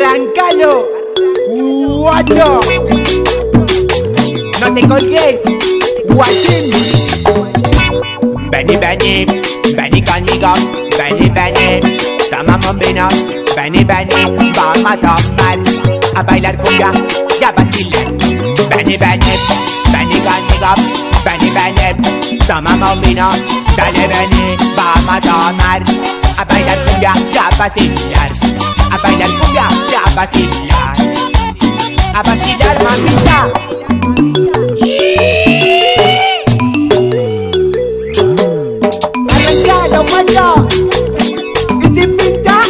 Arrancalo, guacho. No te colgues, guachín. Vení, vení, vení conmigo, vení, vení, tomamos vino, vení, vení, vamos a tomar, a bailar cumbia y a vacilar. Vení, vení, vení conmigo, vení, vení, tomamos vino, dale, vení, vamos a tomar, a bailar cumbia y a vacilar, vacilar, a vacilar, mamita. Arrancalo, guacho. Y pinta.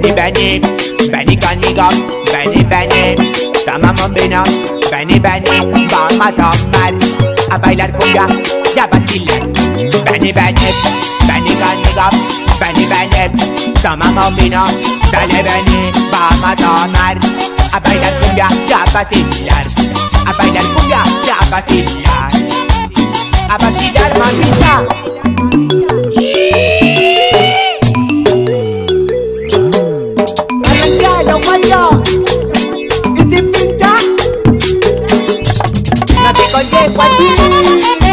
Vení, vení, vení conmigo, vení, vení, tomamos vino, vení, vení, vamos a tomar, a bailar cumbia y a vacilar. Vení, vení, vení conmigo, vení, vení, tomamos vino, dale, vení, vamos a tomar, a bailar cumbia Y te